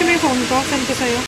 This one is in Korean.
최근에 온 거 생기세요?